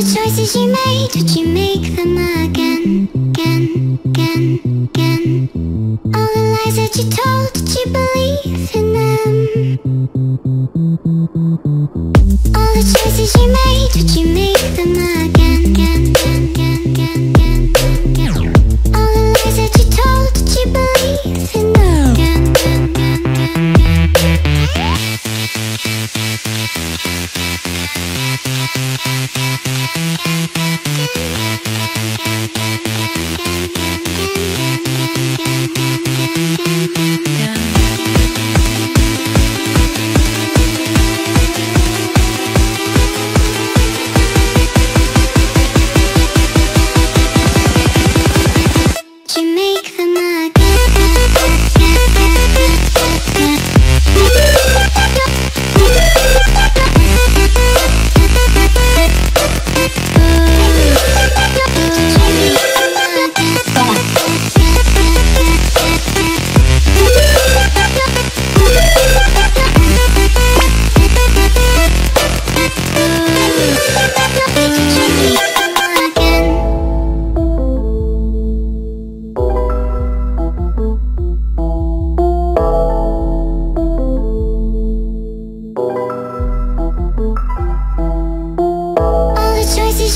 the choices you made, would you make them again, again, again, again? All the lies that you told, did you believe in them? All the choices you made, would you make them again, again, again, again, again?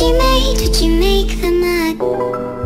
you made, Did you make them at